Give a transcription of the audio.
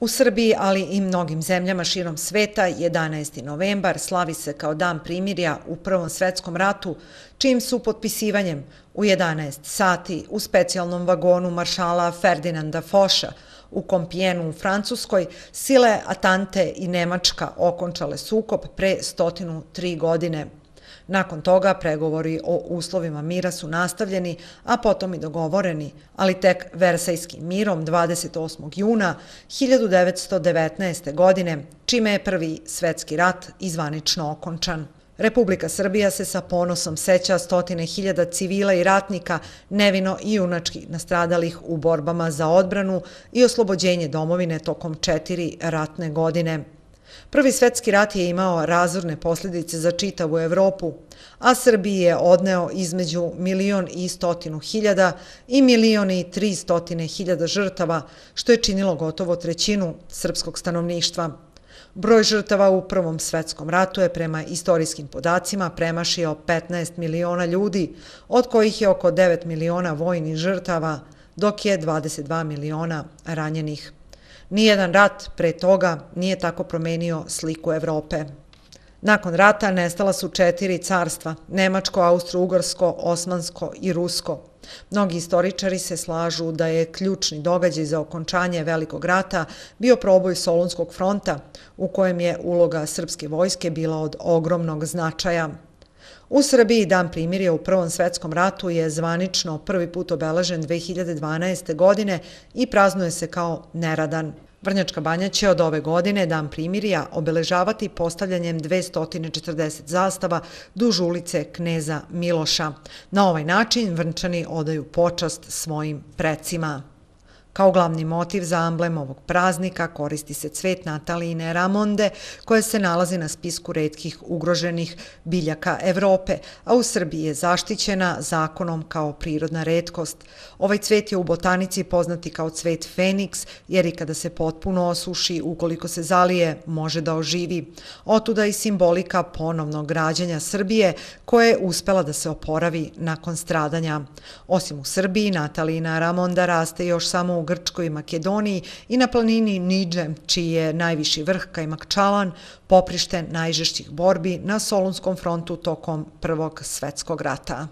U Srbiji, ali i mnogim zemljama širom sveta, 11. novembar slavi se kao dan primirja u Prvom svetskom ratu, čim su potpisivanjem u 11 sati u specijalnom vagonu maršala Ferdinanda Foša u Kompijenu u Francuskoj, sile Atante i Nemačka okončale sukop pre 103 godine. Nakon toga pregovori o uslovima mira su nastavljeni, a potom i dogovoreni, ali tek Versajskim mirom 28. juna 1919. godine, čime je prvi svetski rat izvanično okončan. Republika Srbija se sa ponosom seća stotine hiljada civila i ratnika nevino i junački nastradalih u borbama za odbranu i oslobođenje domovine tokom četiri ratne godine. Prvi svetski rat je imao razorne posljedice za čitavu Evropu, a Srbiji je odneo između milion i stotinu hiljada i milion i tri stotine hiljada žrtava, što je činilo gotovo trećinu srpskog stanovništva. Broj žrtava u Prvom svetskom ratu je prema istorijskim podacima premašio 15 miliona ljudi, od kojih je oko 9 miliona vojnih žrtava, dok je 22 miliona ranjenih. Nijedan rat pre toga nije tako promenio sliku Evrope. Nakon rata nestala su četiri carstva, Nemačko, Austro-Ugarsko, Osmansko i Rusko. Mnogi istoričari se slažu da je ključni događaj za okončanje Velikog rata bio proboj Solunskog fronta, u kojem je uloga srpske vojske bila od ogromnog značaja. U Srbiji dan primirja u Prvom svetskom ratu je zvanično prvi put obeležen 2012. godine i praznuje se kao neradan. Vrnjačka banja će od ove godine dan primirja obeležavati postavljanjem 240 zastava duž ulice Kneza Miloša. Na ovaj način vrnčani odaju počast svojim precima. Kao glavni motiv za amblem ovog praznika koristi se cvet Nataline Ramonde, koje se nalazi na spisku redkih ugroženih biljaka Evrope, a u Srbiji je zaštićena zakonom kao prirodna redkost. Ovaj cvet je u botanici poznati kao cvet Feniks, jer i kada se potpuno osuši, ukoliko se zalije, može da oživi. Otuda i simbolika ponovnog građanja Srbije, koja je uspela da se oporavi nakon stradanja. Osim u Srbiji, Natalina Ramonda raste još samo u Grčkoj i Makedoniji i na planini Nidže, čiji je najviši vrh Kajmakčalan, poprište najžešćih borbi na Solunskom frontu tokom Prvog svetskog rata.